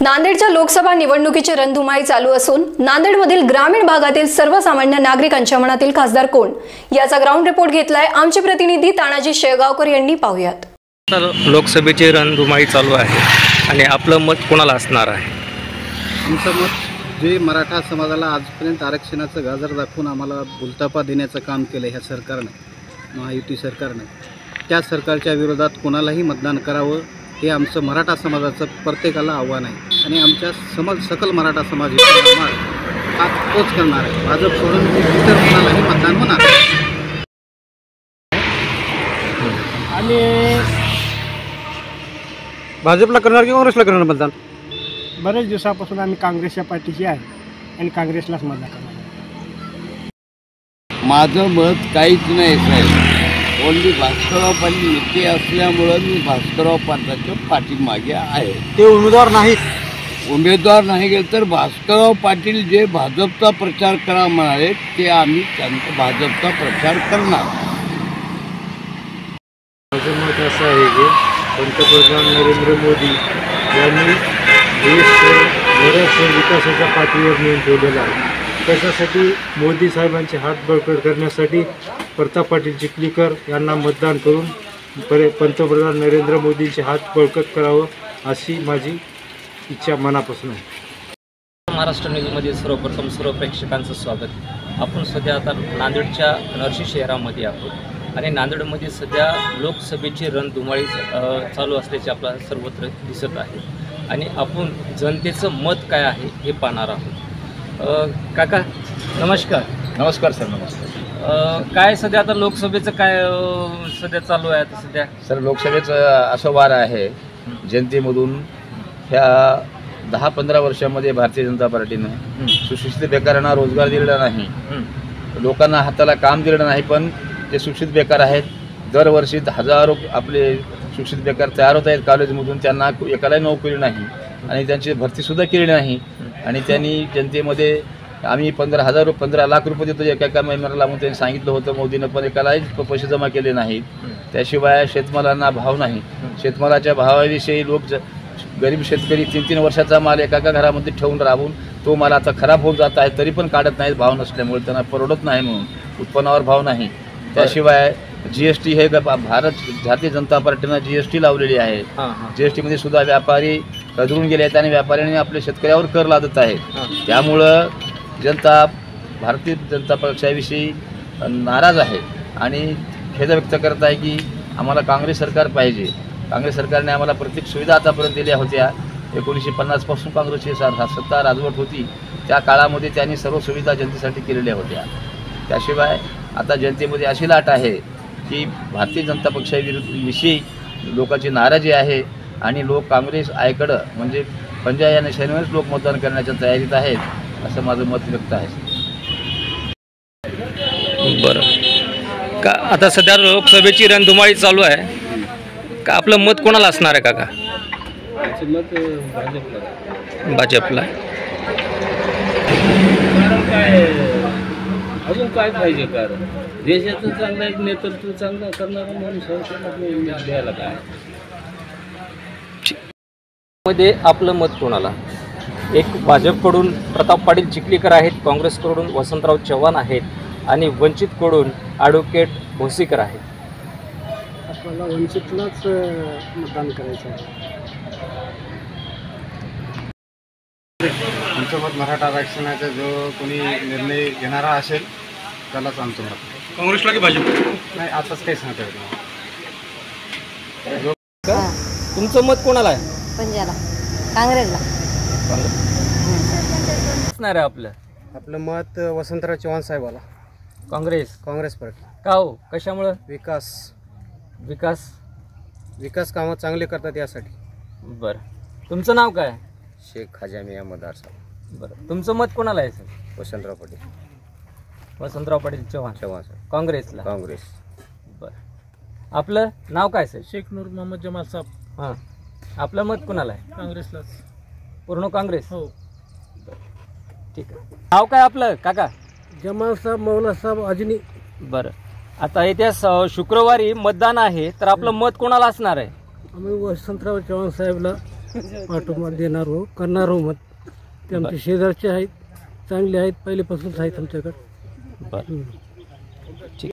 नांदेडच्या लोकसभा निवडणुकीची रणधुमाळी चालू असून नांदेडमधील ग्रामीण भागातील सर्वसामान्य नागरिकांच्या मनातील खासदार कोण? याचा ग्राउंड रिपोर्ट घेतलाय आमचे प्रतिनिधी तानाजी शेळगावकर यांनी. पाहुयात. तर लोकसभेची रणधुमाळी चालू आहे आणि आपलं मत कोणाला असणार आहे? आमचं मत जे मराठा समाजाला आजपर्यंत आरक्षणाचं गाजर दाखवून आम्हाला भुलतापा देण्याचं काम केलं ह्या सरकारनं महायुती सरकारनं. त्या सरकारच्या विरोधात कोणालाही मतदान करावं हे आमचं मराठा समाजाचं प्रत्येकाला आव्हान आहे. आणि आमच्या समाज सकल मराठा समाज हा तोच करणार आहे. भाजप सोडून इतर कोणालाही मतदान होणार. आणि भाजपला करणार की काँग्रेसला करणार मतदान? बरेच दिवसापासून आम्ही काँग्रेसच्या पाठीशी आहे आणि काँग्रेसलाच मतदान करणार माझं मत काहीच नाही साहेब. ओनली भास्करराव पाटील नेते असल्यामुळं मी भास्करराव पाटलाच्या पाठीमागे आहे. ते उमेदवार नाहीत. उमेदवार नाही गेले तर भास्करराव पाटील जे भाजपचा प्रचार करा म्हणाले ते आम्ही त्यांचा भाजपचा प्रचार करणार. माझं मत असं आहे की पंतप्रधान नरेंद्र मोदी यांनी देश बऱ्याचशा विकासाच्या पातळीवर नेऊन ठेवलेला आहे. त्याच्यासाठी मोदी साहेबांचे हात बळकट करण्यासाठी प्रताप पाटील चिखलीकर यांना मतदान करून परे पंतप्रधान नरेंद्र मोदींचे हात बळकट करावं अशी माझी इच्छा मनापासून आहे. महाराष्ट्र न्यूजमध्ये सर्वप्रथम सर्व प्रेक्षकांचं स्वागत. आपण सध्या आता नांदेडच्या नरशी शहरामध्ये आहोत. आणि नांदेडमध्ये सध्या लोकसभेची रणधुमाळी चालू असल्याचे आपल्याला सर्वत्र दिसत आहे. आणि आपण जनतेचं मत काय आहे हे पाहणार आहोत. अ, काका नमस्कार. नमस्कार सर नमस्कार. काय सध्या आता लोकसभेचं काय अ, सध्या चालू आहे आता सध्या? सर लोकसभेचं असं वार आहे जनतेमधून ह्या दहा पंधरा वर्षामध्ये भारतीय जनता पार्टीनं सुशिक्षित बेकारांना रोजगार दिलेला नाही. लोकांना हाताला काम दिलेलं नाही पण जे सुशिक्षित बेकार आहेत. दरवर्षी हजारो आपले सुशिक्षित बेकार तयार होत आहेत कॉलेजमधून त्यांना एकालाही नोकरी नाही. आणि त्यांची भरतीसुद्धा केली नाही. आणि त्यांनी जनतेमध्ये आम्ही पंधरा हजार पंधरा लाख रुपये देतो. एका एका मेंबरला म्हणून त्यांनी सांगितलं होतं मोदीनं पण एकालाही पैसे जमा केले नाहीत. त्याशिवाय शेतमालांना भाव नाही. शेतमालाच्या भावाविषयी लोक ज गरीब शेतकरी तीन तीन वर्षाचा माल एका एका घरामध्ये ठेवून राबून तो माल आता खराब होत जात आहे तरी पण काढत नाहीत. भाव नसल्यामुळे त्यांना परवडत नाही म्हणून. उत्पन्नावर भाव नाही. त्याशिवाय जी एस टी हे भारत भारतीय जनता पार्टीनं जी एस टी लावलेली आहे. जी एस टीमध्ये सुद्धा व्यापारी कदरून गेले आहेत आणि व्यापाऱ्यांनी आपल्या शेतकऱ्यावर कर लादत आहेत. हां. त्यामुळं जनता भारतीय जनता पक्षाविषयी नाराज आहे आणि खेद व्यक्त करत आहे की आम्हाला काँग्रेस सरकार पाहिजे. काँग्रेस सरकारने आम्हाला प्रत्येक सुविधा आतापर्यंत दिल्या होत्या. एकोणीसशे पन्नासपासून काँग्रेसची सा- सत्ता राजवट होती. त्या काळामध्ये त्यांनी सर्व सुविधा जनतेसाठी केलेल्या होत्या. त्याशिवाय आता जनतेमध्ये अशी लाट आहे की भारतीय जनता पक्षाविरुद्ध विषयी लोकांची नाराजी आहे आणि लोक काँग्रेस आयकडं म्हणजे पंजाब या निशाणीवरच लोक मतदान करण्याच्या तयारीत आहेत. असं माझं मत व्यक्त आहे. बरं. का आता सध्या लोकसभेची रणधुमाळी चालू आहे. का आपलं मत कोणाला असणार आहे काका? मत भाजपला. भाजपला. कारण काय अजून काय पाहिजे कारण? देशाचं चांगलं एक नेतृत्व चांगलं करणारा माणूस द्यायला काय? मध्ये आपलं मत कोणाला? एक भाजपकडून प्रताप पाटील चिखलीकर आहेत काँग्रेसकडून वसंतराव चव्हाण आहेत आणि वंचितकडून ॲडव्होकेट भोसीकर आहेत. आपल्याला वंचितलाच मतदान करायचं आहे. आमचं मत मराठा आरक्षणाचा जो कोणी निर्णय घेणारा असेल त्यालाच आमचं मत काँग्रेसला की भाजप? नाही आताच काही सांगता येत तुमचं मत कोणाला आहे? पंजाला काँग्रेसला. असणार आहे आपलं? आपलं मत वसंतराव चव्हाण साहेबाला. काँग्रेस? काँग्रेस पार्टी का हो? कशामुळं? विकास. विकास? विकास कामं चांगले करतात यासाठी. बरं. तुमचं नाव काय? शेख हजामी अहमद साहेब. बरं. तुमचं मत कोणाला आहे सर? वसंतराव पाटील. वसंतराव पाटील चव्हाण. चव्हाण साहेब काँग्रेसला? काँग्रेस. बरं. आपलं नाव काय सर? शेख नूर मोहम्मद जमाल साहेब. हां. आपलं मत कोणाला आहे? काँग्रेसलाच. पूर्ण काँग्रेस? हो. ठीक आहे. नाव काय आपलं? काका? जमाल साहेब मौला साहेब अजनी. बरं. आता येत्या स- शुक्रवारी मतदान आहे तर आपलं मत कोणाला असणार आहे? आम्ही वसंतराव चव्हाण साहेबला पाठिंबा देणार हो करणार हो मत. ते आमचे शेजारचे आहेत चांगले आहेत पहिलेपासूनच आहेत आमच्याकडे. बरं.